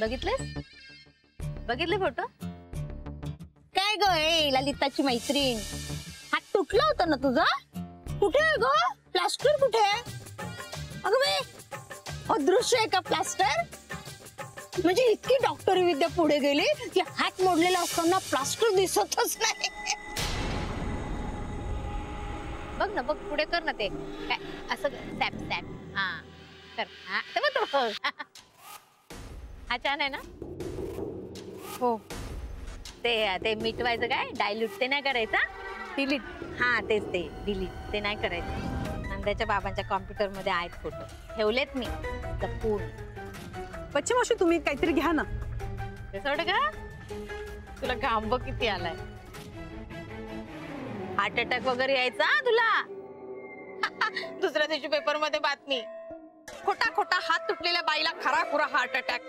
बघितलेस? बघितले फ़ोटो काय ग ए ललिताची मैत्रीण? हात तुटला होता ना तुझा? कुठे आहे ग? प्लास्टर कुठे अगं बे अदृश्य आहे का प्लास्टर म्हणजे इतकी डॉक्टरी विद्या पुढे गेली की हात मोडलेला असताना प्लास्टर दिसतच नाही. बघ ना बघ पुढे कर ना ते. काय असं सॅप सॅप हा कर. हा तो बघ. हा आहे ना? हो. ते ते मिटवायचं काय? डायल्यूट ते नाही करायचा डिलीट हा तेच ते. डिलीट ते नाही करायचं. नंद्याच्या बाबांच्या कॉम्प्युटर मध्ये आहेत फ़ोटो ठेवलेत मी. जपून बच्चे मावशी तुम्ही काहीतरी घ्या ना. कसं का तुला घाम बघ किती आलाय. हार्ट अटॅक वगैरे यायचा तुला? दुसऱ्या दिवशी पेपर मध्ये बातमी. खोटा खोटा हात तुटलेल्या बाईला खरा खुरा हार्ट अटॅक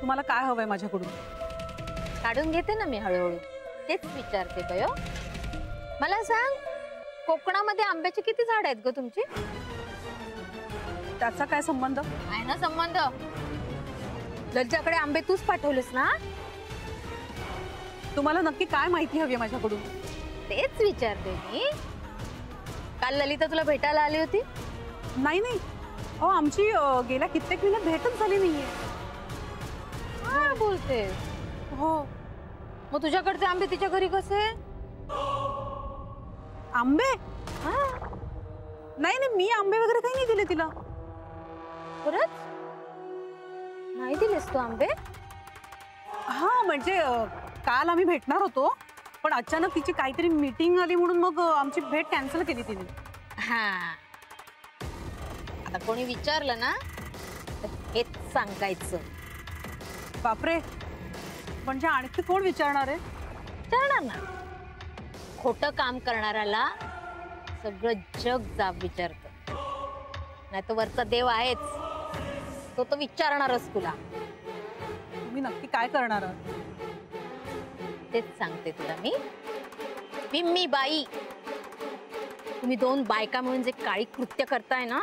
तुम्हाला काय हवंय माझ्याकडून? काढून घेते ना मी हळूहळू. तेच विचारते बयो मला सांग कोकणामध्ये आंब्याची किती झाड आहेत ग तुमची? त्याचा काय संबंध? आहे ना संबंध. लज्जाकडे आंबे तूच पाठवलेस ना? तुम्हाला नक्की काय माहिती हवी माझ्याकडून? तेच विचारते मी. काल ललिता तुला भेटायला आली होती? नाही नाही. अहो आमची अं, गेल्या कित्येक महिन्यात भेटच झाली नाहीये. काय बोलते? हो. मग तुझ्याकडचे आंबे तिच्या घरी कसे? आंबे? हा. नाही नाही मी आंबे वगैरे काही नाही दिले तिला. खरंच? नाही दिलेस तू आंबे? हा म्हणजे अं, काल आम्ही भेटणार होतो पण अचानक तिची काहीतरी मीटिंग आली म्हणून मग अं, आमची भेट कॅन्सल केली तिने. हा. आता कोणी विचारलं ना तर हेच सांगायचं. बापरे. म्हणजे आणखी कोण विचारणार आहे? विचारणार ना. खोटं काम करणाऱ्याला सगळं जग जाब विचारत. नाही तर वरचा देव आहेच. तो तो विचारणारच तुला. तुम्ही नक्की काय करणार तेच सांगते तुला मी. बिम्मी बाई. तुम्ही दोन बायका मिळून जे काळी कृत्य करताय ना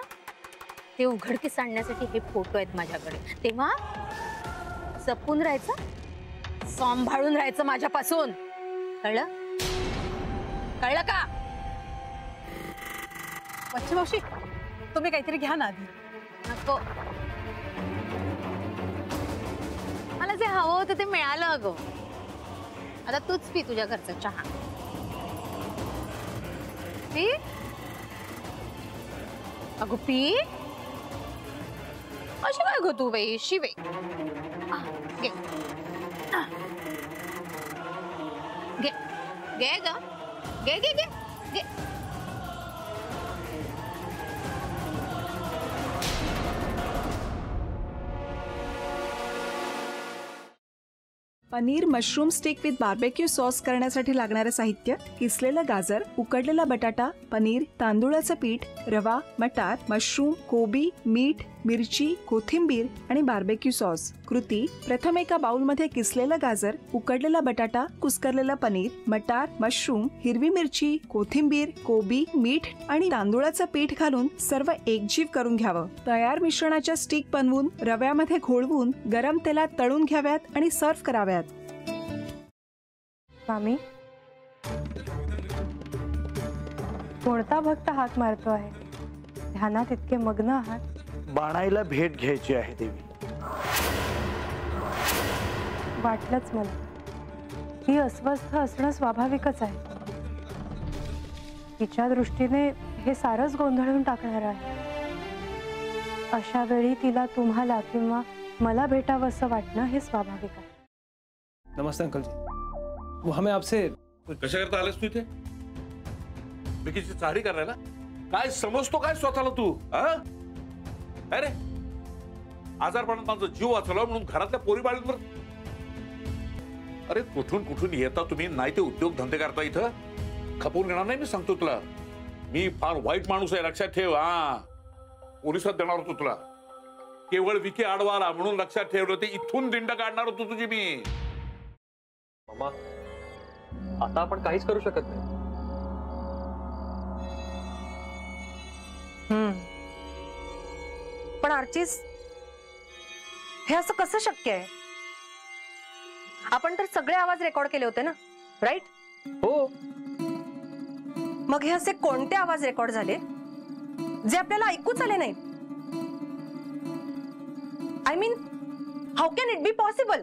ते उघडकीस आणण्यासाठी हे फ़ोटो आहेत माझ्याकडे. तेव्हा जपून राहायचं, सांभाळून राहायचं माझ्यापासून. कळलं? कळलं का? बच्चे मावशी, तुम्ही काहीतरी घ्या ना आधी. नको. मला जे हवं होतं ते मिळालं अगं. आता तूच पी तुझ्या घरचा चहा. पी? अगं पी? अशी काय शिवे घे. घे घे ग घे घे घे paneer mushroom stick with barbecue sauce करण्यासाठी लागणारे साहित्य किसलेलं गाजर उकडलेला बटाटा पनीर तांदुळाचं पीठ रवा मटार मशरूम कोबी मीठ मिरची कोथिंबीर आणि बार्बेक्यू सॉस. कृती प्रथम एका बाउलमध्ये किसलेलं गाजर उकडलेला बटाटा कुस्करलेलं पनीर मटार मशरूम हिरवी मिरची कोथिंबीर कोबी मीठ आणि तांदुळाचं पीठ घालून सर्व एकजीव करून घ्यावं. तयार मिश्रणाच्या स्टिक बनवून रव्यामध्ये घोळवून गरम तेलात तळून घ्याव्यात आणि सर्व्ह कराव्यात. मामी कोणता भक्त हात मारतो आहे? ध्यानात इतके मग्न आहात? बाणाईला भेट घ्यायची आहे देवी. वाटलंच मला. ही अस्वस्थ असणं स्वाभाविकच आहे. तिच्या दृष्टीने हे सारंच गोंधळून टाकणार आहे. अशा वेळी तिला तुम्हाला किंवा मला भेटावं असं वाटणं हे स्वाभाविक आहे. नमस्ते अंकल जी वो हमें आपसे कशा करता आलास तू इथे बिकीची चाळी करायला काय समजतो काय स्वतःला तू हा? अरे आजारपणात माझा जीव वाचला म्हणून घरातल्या पोरी बाळींवर अरे कुठून कुठून येता तुम्ही? नाही ते उद्योग धंदे करता इथं? खपवून घेणार नाही मी सांगतो तुला. मी फार वाईट माणूस आहे लक्षात ठेव हा. पोलिसात देणार होतो तुला. केवळ विके आडवाला म्हणून लक्षात ठेवलं ते इथून दिंड काढणार होतो तुझी मी. मामा आता आपण काहीच करू शकत नाही. हम्म. पण आर्चिस हे असं कसं शक्य आहे? आपण तर सगळे आवाज रेकॉर्ड केले होते ना राईट? हो. मग हे असे कोणते आवाज रेकॉर्ड झाले जे आपल्याला ऐकूच आले नाहीत? I mean how can it be possible